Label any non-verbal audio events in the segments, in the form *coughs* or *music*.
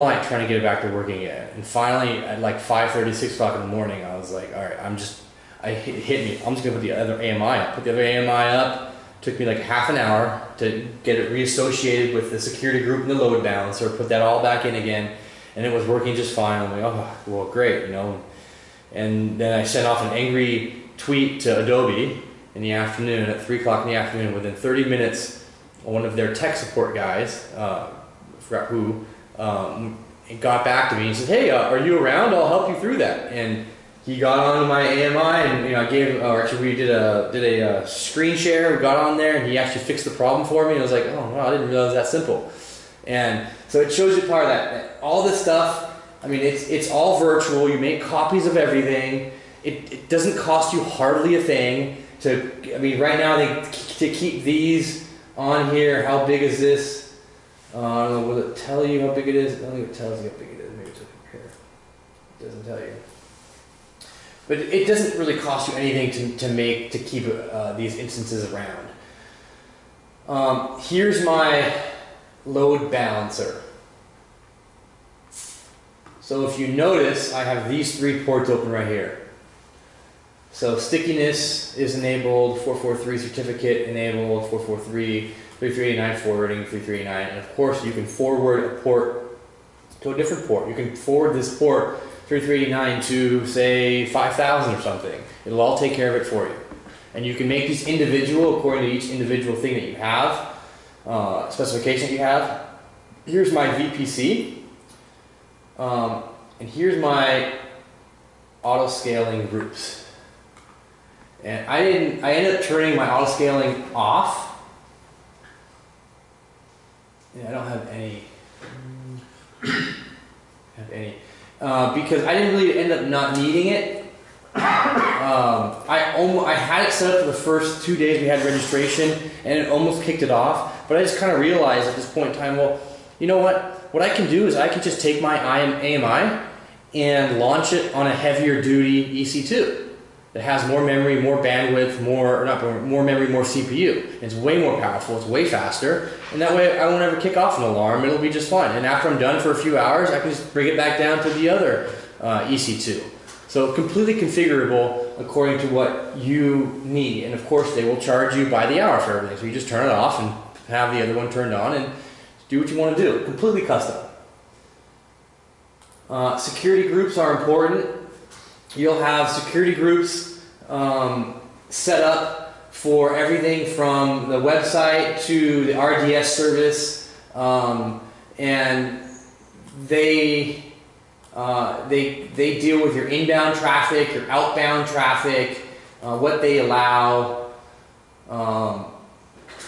night trying to get it back to working again. And finally, at like 5:30, 6 o'clock in the morning, I was like, all right, I'm just, I hit, hit me. I'm just gonna put the other AMI up. Put the other AMI up. Took me like half an hour to get it reassociated with the security group and the load balancer. Put that all back in again, and it was working just fine. I'm like, oh, well, great, you know. And then I sent off an angry tweet to Adobe in the afternoon at three o'clock in the afternoon. Within 30 minutes, one of their tech support guys, uh, I forgot who, um, got back to me and said, "Hey, uh, are you around? I'll help you through that." And he got on my AMI and you know I gave, or actually we did a did a uh, screen share. We got on there and he actually fixed the problem for me. And I was like, "Oh wow, I didn't realize that simple." And so it shows you part of that. that all this stuff. I mean, it's it's all virtual. You make copies of everything. It, it doesn't cost you hardly a thing to. I mean, right now they to keep these on here. How big is this? Uh, I don't know, will it tell you how big it is? I don't think it tells you how big it is. Maybe it's up here. It doesn't tell you. But it doesn't really cost you anything to, to make, to keep uh, these instances around. Um, here's my load balancer. So if you notice, I have these three ports open right here. So stickiness is enabled, 443 certificate enabled, 443 3389 forwarding 3389 and of course you can forward a port to a different port. You can forward this port 3389 to say 5000 or something. It'll all take care of it for you. And you can make these individual according to each individual thing that you have, uh, specification that you have. Here's my VPC. Um, and here's my auto scaling groups. And I didn't I ended up turning my auto scaling off yeah, I don't have any. *clears throat* have any. Uh, because I didn't really end up not needing it. Um, I almost, I had it set up for the first two days we had registration, and it almost kicked it off. But I just kind of realized at this point in time, well, you know what? What I can do is I can just take my AMI and launch it on a heavier duty EC2 that has more memory, more bandwidth, more not more memory, more CPU. It's way more powerful. It's way faster, and that way I won't ever kick off an alarm. It'll be just fine. And after I'm done for a few hours, I can just bring it back down to the other uh, EC2. So completely configurable according to what you need. And of course, they will charge you by the hour for everything. So you just turn it off and have the other one turned on and do what you want to do. Completely custom. Uh, security groups are important you'll have security groups um, set up for everything from the website to the RDS service, um, and they uh, they they deal with your inbound traffic, your outbound traffic, uh, what they allow. Um,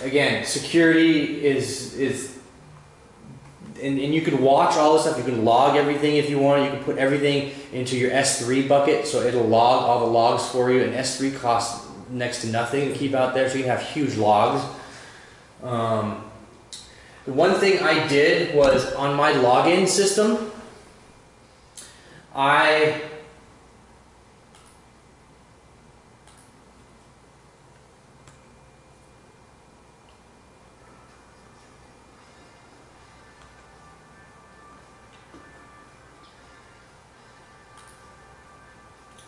again, security is is and, and you can watch all this stuff. You can log everything if you want. You can put everything into your S3 bucket, so it'll log all the logs for you. And S3 costs next to nothing to keep out there, so you have huge logs. Um, the one thing I did was on my login system, I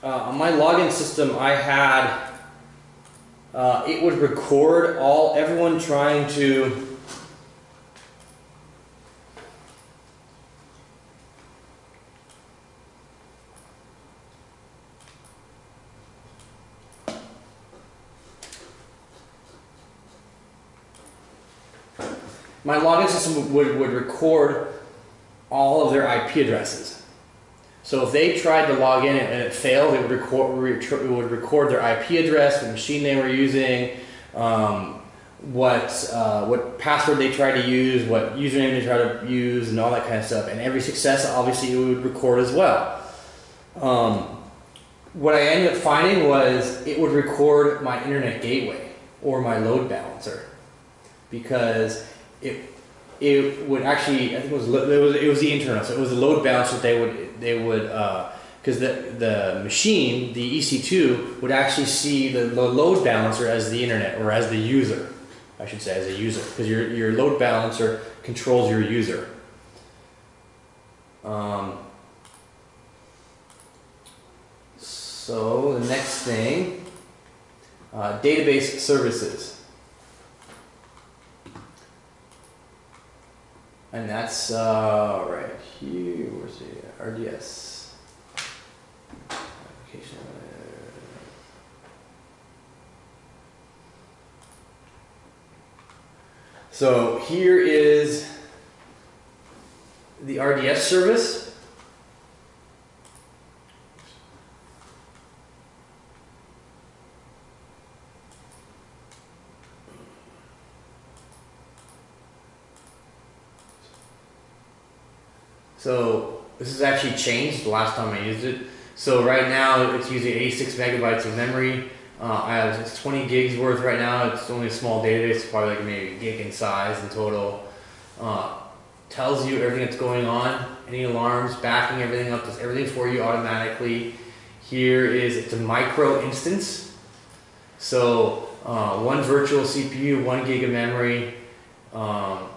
uh, on my login system, I had uh, it would record all everyone trying to my login system would, would record all of their IP addresses. So if they tried to log in and it failed, it would record, it would record their IP address, the machine they were using, um, what uh, what password they tried to use, what username they tried to use, and all that kind of stuff. And every success, obviously, it would record as well. Um, what I ended up finding was it would record my internet gateway or my load balancer because it it would actually I think it was it was it was the internal so it was the load balancer they would they would because uh, the the machine the EC2 would actually see the, the load balancer as the internet or as the user I should say as a user because your your load balancer controls your user Um, so the next thing, uh, database services. And that's uh, right here. Where's the RDS? Application. So here is the RDS service. So this has actually changed the last time I used it. So right now it's using 86 megabytes of memory. Uh, I have it's 20 gigs worth right now. It's only a small database, probably like maybe a gig in size in total. Uh, tells you everything that's going on, any alarms, backing everything up, does everything for you automatically. Here is it's a micro instance. So uh, one virtual CPU, one gig of memory. Um,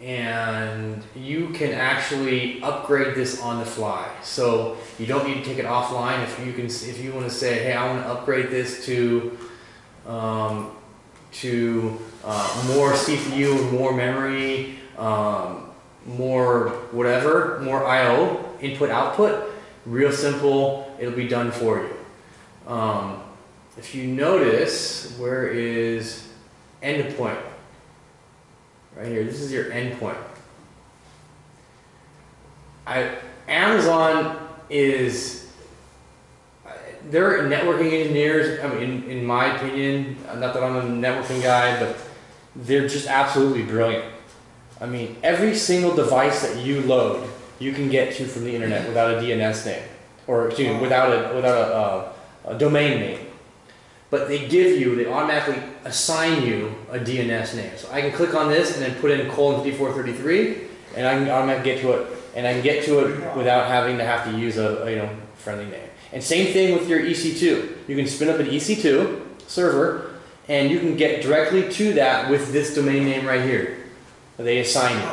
and you can actually upgrade this on the fly. So you don't need to take it offline. If you can, if you want to say, hey, I want to upgrade this to um, to uh, more CPU, more memory, um, more whatever, more I/O input output. Real simple. It'll be done for you. Um, if you notice, where is endpoint? Right here. This is your endpoint. I Amazon is uh, they're networking engineers. I mean, in, in my opinion, uh, not that I'm a networking guy, but they're just absolutely brilliant. I mean, every single device that you load, you can get to from the internet without a DNS name, or excuse me, without a without a, a, a domain name. But they give you, they automatically assign you a DNS name. So I can click on this and then put in colon 5433, and I can automatically get to it, and I can get to it without having to have to use a, a you know friendly name. And same thing with your EC2. You can spin up an EC2 server and you can get directly to that with this domain name right here. They assign you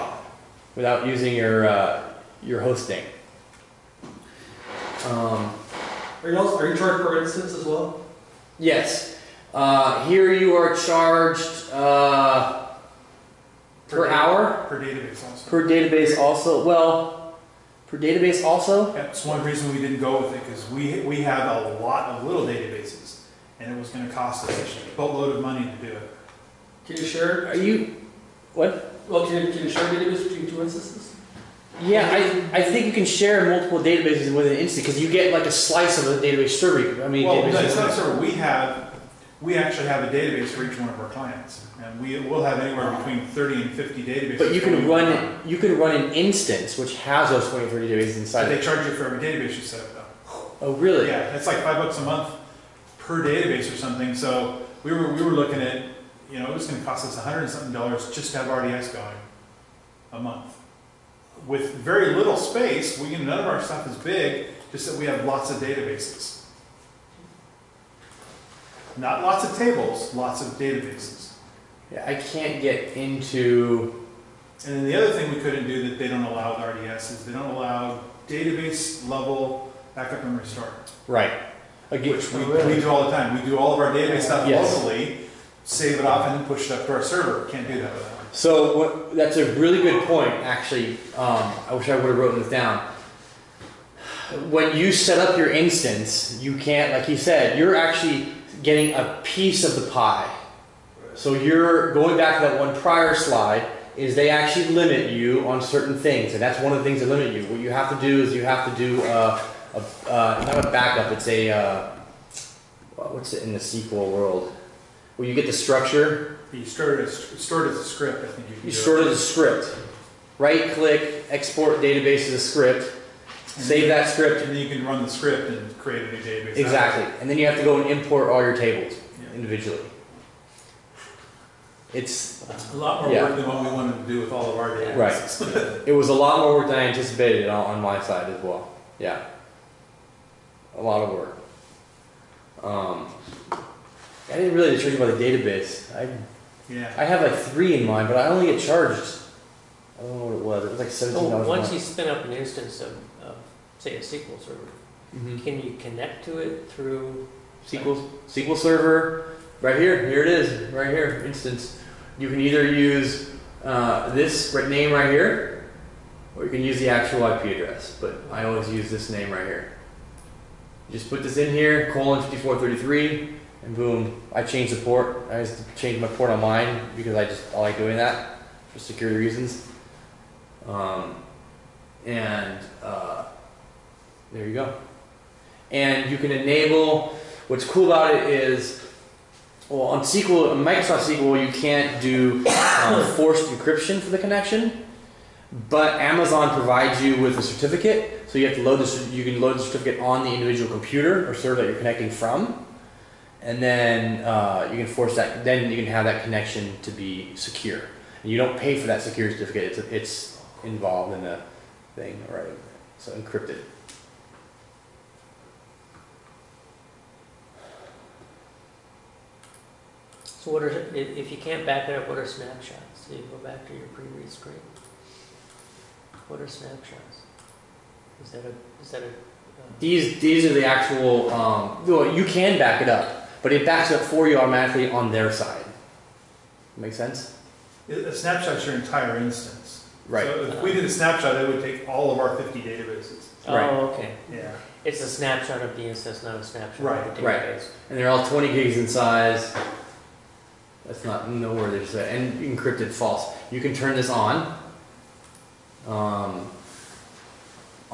without using your, uh, your host name. Um, Are you also, are you charged per instance as well? Yes. Uh, here you are charged uh, per day- hour, Per database also. per database also. Well, per database also? That's one reason we didn't go with it, because we, we have a lot of little databases, and it was gonna cost us a boatload of money to do it. Can you share? Are you. What? Well, can you, can you share database between two instances? Yeah, I, I think you can share multiple databases within an instance because you get like a slice of a database server. I mean, Well, database no, it's not server. we have, we actually have a database for each one of our clients, and we, we'll have anywhere between thirty and fifty databases. but you can run on. you can run an instance which has those 20, 30 databases inside. But they charge you for every database you set up though. Oh, really? Yeah, it's like five bucks a month per database or something, so we were, we were looking at, you know, it was gonna cost us a hundred and something dollars just to have RDS going a month. With very little space, we can, none of our stuff is big, just that we have lots of databases. Not lots of tables, lots of databases. Yeah, I can't get into. And then the other thing we couldn't do that they don't allow with RDS is they don't allow database level backup and restore. Right. Again, Which we, we do all the time. We do all of our database stuff Yes. locally, save it off and then push it up to our server. Can't do that with that. So what, that's a really good point, actually. Um, I wish I would have written this down. When you set up your instance, you can't, like you said, you're actually getting a piece of the pie. So you're going back to that one prior slide. Is they actually limit you on certain things, and that's one of the things that limit you. What you have to do is you have to do uh, a, uh, not a backup. It's a uh, what's it in the SQL world? Where you get the structure You store it as, as a script, I think you can you store it as a script. Right click, export database as a script, save that script. And then you can run the script and create a new database. Exactly. And then you have to go and import all your tables Yeah. individually. It's, A lot more Yeah. work than what we wanted to do with all of our databases. *laughs* it was a lot more work than I anticipated on, on my side as well. Yeah. A lot of work. Um, I didn't really charge you about the database. I, Yeah. I have like three in mind, but I only get charged I don't know what it was. It was like seventeen dollars. Oh, once you spin up an instance of, of, say, a SQL server, hmm can you connect to it through? SQL SQL Server, right here. Here it is, right here. Instance. You can either use uh, this right- name right here, or you can use the actual IP address. But I always use this name right here. Just put this in here, colon fifty four thirty three, and boom. I changed the port. I just changed my port on mine because I just I like doing that for security reasons. Um, and uh, there you go. And you can enable. What's cool about it is, well, on SQL, Microsoft SQL, you can't do um, *coughs* forced encryption for the connection, but Amazon provides you with a certificate. So you have to load cer- You can load the certificate on the individual computer or server that you're connecting from, and then uh, you can force that. Then you can have that connection to be secure. And you don't pay for that secure certificate. It's it's involved in the thing, right? So encrypted. So what are, if, if you can't back it up, what are snapshots? So you go back to your previous screen. What are snapshots? Is that a, is that a, uh, These these are the actual. Um, well, you can back it up, but it backs up for you automatically on their side. Make sense? A snapshot's your entire instance. Right. So if we did a snapshot, it would take all of our fifty databases. Right. oh, okay. Yeah. It's a snapshot of the instance, not a snapshot Right, of the right. database. And they're all 20 gigs in size. That's not nowhere there's that. And encrypted false. You can turn this on. Um,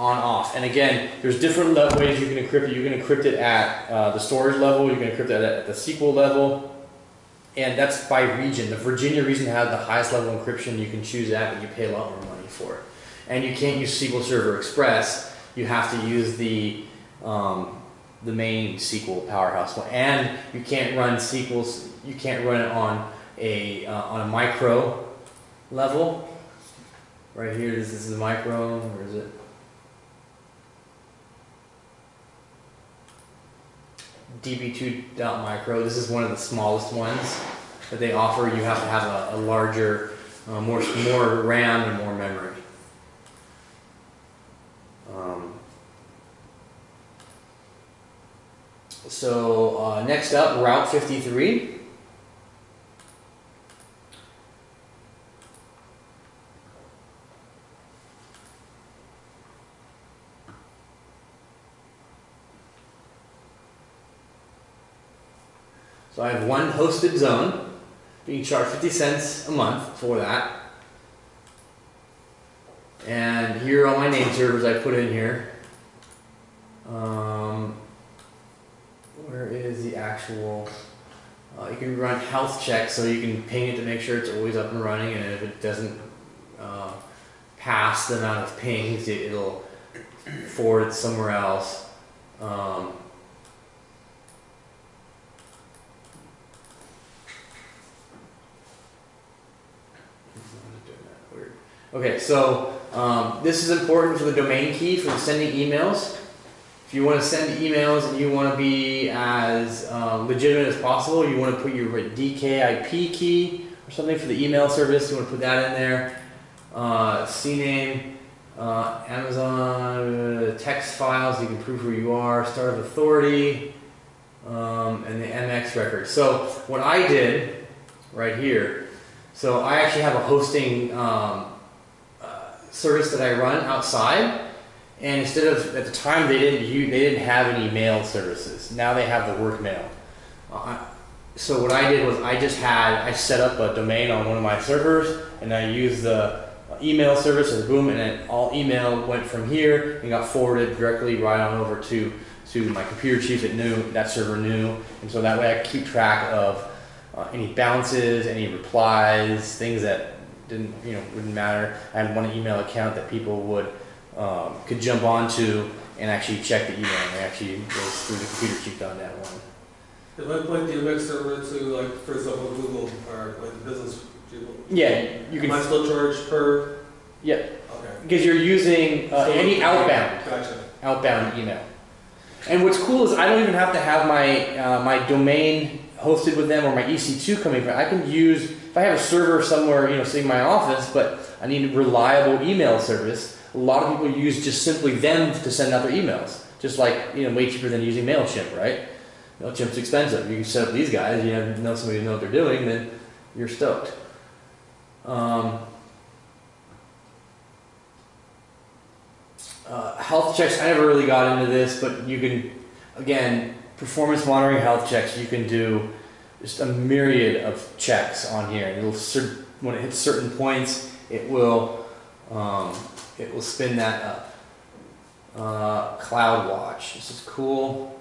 on off. And again, there's different ways you can encrypt it. You can encrypt it at uh, the storage level. You can encrypt it at, at the SQL level. And that's by region. The Virginia region has the highest level encryption. You can choose that, but you pay a lot more money for it. And you can't use SQL Server Express. You have to use the um, the main SQL powerhouse one. And you can't run SQLs. You can't run it on a uh, on a micro level. Right here, this is the micro. Where is it? db2.micro. This is one of the smallest ones that they offer. You have to have a, a larger, uh, more more RAM and more memory. Um, so uh, next up, Route 53. So I have one hosted zone, being charged 50 cents a month for that. And here are all my name servers I put in here. Um, where is the actual? Uh, you can run health checks, so you can ping it to make sure it's always up and running, and if it doesn't uh, pass the amount of pings, it, it'll forward it somewhere else. Um, Okay, so um, this is important for the domain key for sending emails. If you want to send emails and you want to be as uh, legitimate as possible, you want to put your DKIM key or something for the email service. You want to put that in there. Uh, CNAME, uh, Amazon text files. You can prove who you are. Start of authority, um, and the MX record. So what I did right here. So I actually have a hosting um, service that I run outside, and instead of at the time they didn't use, they didn't have any mail services. Now they have the work mail. Uh, so what I did was I just had I set up a domain on one of my servers, and I used the email service and boom, and then all email went from here and got forwarded directly right on over to to my computer chief that knew that server knew, and so that way I keep track of uh, any bounces, any replies, things that didn't, you know, wouldn't matter. I had one email account that people would um, could jump onto and actually check the email. And they actually goes through the computer chief on that one. It might point the MX server to like, for example, Google or like the business people. Yeah, you Am I can. still charged per? Yeah, Okay. because you're using uh, So- any outbound Gotcha. outbound email. And what's cool is I don't even have to have my uh, my domain hosted with them or my EC2 coming from. I can use if I have a server somewhere, you know, in my office, but I need a reliable email service. A lot of people use just simply them to send out their emails. Just like, you know, way cheaper than using MailChimp, right? MailChimp's expensive. You can set up these guys, you know somebody who know what they're doing, then you're stoked. Um, uh, health checks, I never really got into this, but you can, again, performance monitoring health checks, you can do just a myriad of checks on here. It'll cer- when it hits certain points, it will um, it will spin that up. Uh, CloudWatch. This is cool.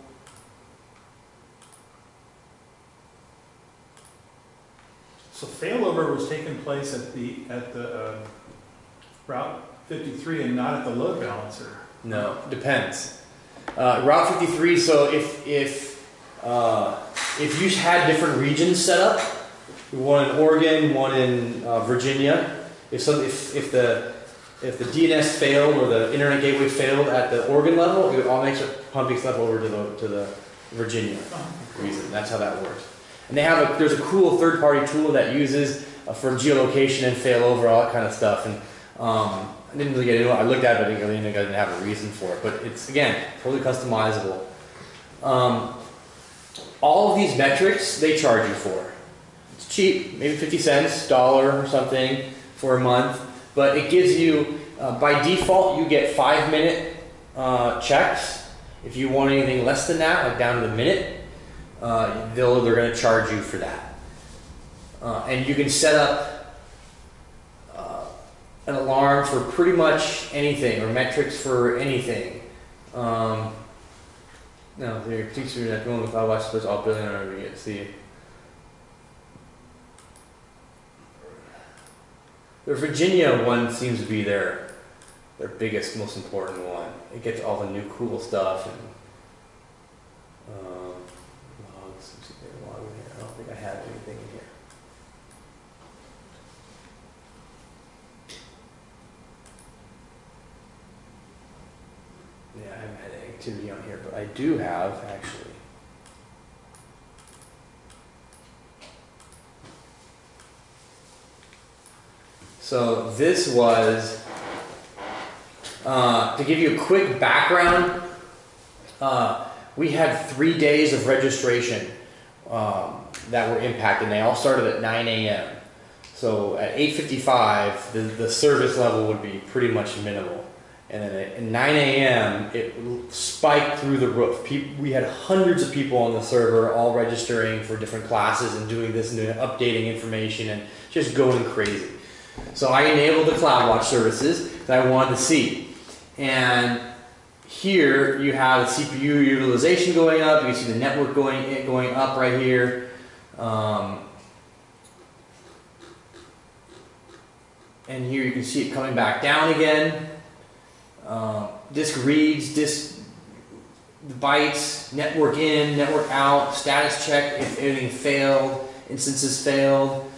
So failover was taking place at the, at the, um, Route fifty-three and not at the load balancer. No, depends. Uh, Route 53. So if if uh, if you had different regions set up, one in Oregon, one in uh, Virginia. If some if if the if the DNS failed or the internet gateway failed at the Oregon level, it would all make pumping stuff over to the to the Virginia reason. That's how that works. And they have a there's a cool third party tool that uses uh, for geolocation and failover all that kind of stuff. And um, I didn't really get into it. I looked at it, but I didn't, really- I didn't have a reason for it. But it's again totally customizable. Um, all of these metrics they charge you for. It's cheap, maybe 50 cents, dollar or something for a month, but it gives you, uh, by default, you get five minute uh, checks. If you want anything less than that, like down to the minute, uh, they'll, they're going to charge you for that. Uh, and you can set up an alarm for pretty much anything or metrics for anything. Um, no, the teacher that going with CloudWatch supposed all billion get see. The Virginia one seems to be their their biggest, most important one. It gets all the new cool stuff and um, logs. Let's see if there's a log in here. I don't think I have anything in here. Yeah, I haven't had any activity on here, but I do have actually. So this was uh, to give you a quick background. Uh, we had three days of registration um, that were impacted. They all started at 9 a.m. So at 8:55, the, the service level would be pretty much minimal. And then at 9 a.m., it spiked through the roof. We had hundreds of people on the server, all registering for different classes and doing this and updating information and just going crazy. So I enabled the CloudWatch services that I wanted to see. And here you have the CPU utilization going up. You can see the network going going up right here. Um, and here you can see it coming back down again. Um, disk reads, disk bytes, network in, network out, status check if anything failed, instances failed.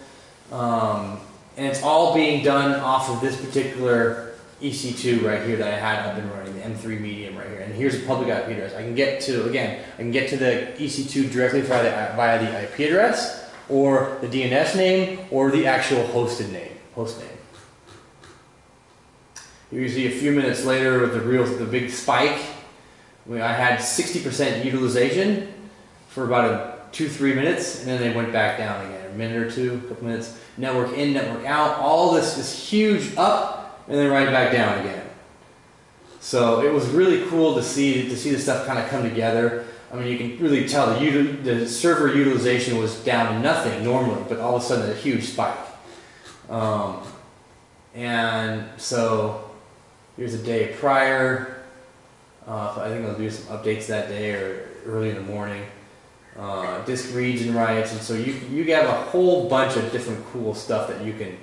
Um, and it's all being done off of this particular EC2 right here that I had up and running, the M3 medium right here. And here's a public IP address. I can get to, again, I can get to the EC2 directly via the, via the IP address, or the DNS name, or the actual hosted name, host name. Usually a few minutes later with the real, the big spike, I had 60% utilization for about a two, three minutes, and then they went back down again, a minute or two, a couple minutes. Network in, network out, all this this huge up, and then right back down again. So it was really cool to see to see the stuff kind of come together. I mean, you can really tell the the server utilization was down to nothing normally, but all of a sudden a huge spike. Um, and so here's a day prior. Uh, I think I'll do some updates that day or early in the morning. Uh, disk reads and writes, and so you you have a whole bunch of different cool stuff that you can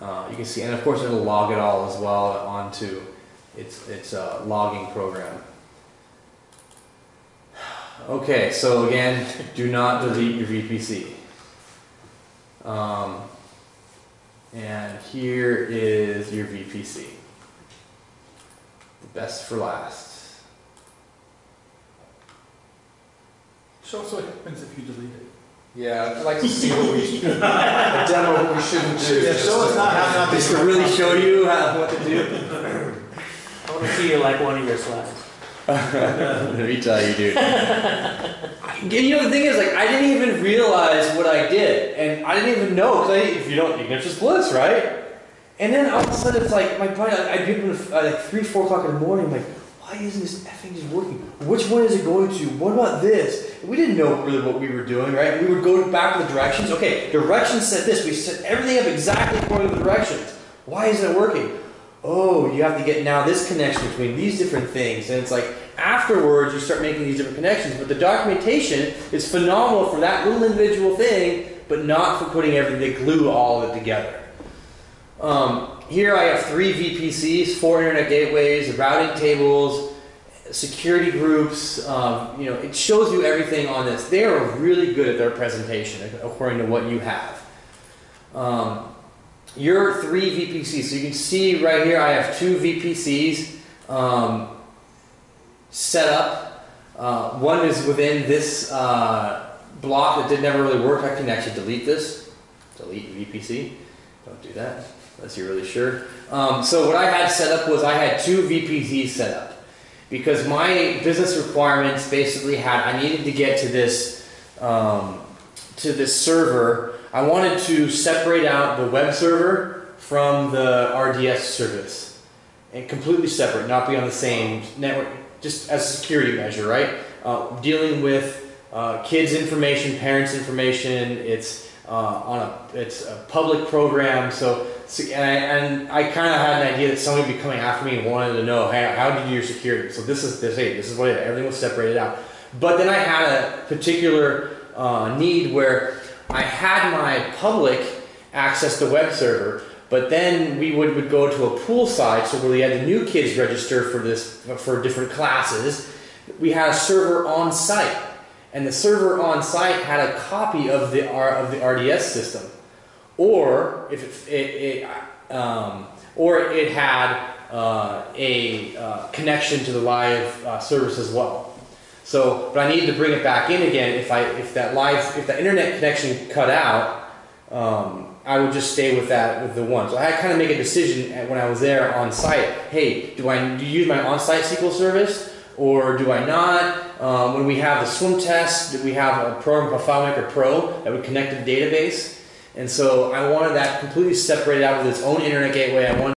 uh, you can see, and of course it'll log it all as well onto its its uh, logging program. Okay, so again, do not delete your VPC. Um, and here is your VPC. The best for last. So, so what happens if you delete it? Yeah, I'd like to see what we, a demo of what we shouldn't do. Yeah, show us not how not to Just to really show you how, what to do. I wanna see you like one of your slides. *laughs* Let me tell you, dude. And you know the thing is, like, I didn't even realize what I did, and I didn't even know because if you don't, ignorance just bliss, right? And then all of a sudden, it's like my brain. like, I'd be up at uh, like three, four o'clock in the morning. like, why isn't this effing just working? Which one is it going to? What about this? We didn't know really what we were doing, right? We would go back to the directions. Okay, directions said this. We set everything up exactly according to the directions. Why isn't it working? Oh, you have to get now this connection between these different things, and it's like afterwards you start making these different connections. But the documentation is phenomenal for that little individual thing, but not for putting everything. They glue all of it together. Um, here I have three VPCs, four internet gateways, routing tables, security groups. Um, you know, it shows you everything on this. They are really good at their presentation according to what you have. Um, your three VPCs. So you can see right here, I have two VPCs um, set up. Uh, one is within this uh, block that did never really work. I can actually delete this. Delete VPC. Don't do that unless you're really sure. Um, so what I had set up was I had two VPCs set up because my business requirements basically had I needed to get to this um, to this server. I wanted to separate out the web server from the RDS service and completely separate, not be on the same network, just as a security measure, right? Uh, dealing with uh, kids' information, parents' information. It's uh, on a it's a public program, so and I, I kind of had an idea that somebody would be coming after me and wanted to know, hey, how do you do your security? So this is this, hey, this is what it, everything was separated out. But then I had a particular uh, need where I had my public access to web server, but then we would, would go to a pool side, so where we had the new kids register for this for different classes. We had a server on site, and the server on site had a copy of the R, of the RDS system or if it, it, it um, or it had uh, a uh, connection to the live uh, service as well. So, but I needed to bring it back in again. If I if that live if the internet connection cut out, um, I would just stay with that with the one. So I had to kind of make a decision when I was there on site. Hey, do I do use my on-site SQL service or do I not? Um, when we have the swim test, we have a program called FileMaker Pro that would connect to the database. And so I wanted that completely separated out with its own internet gateway. I wanted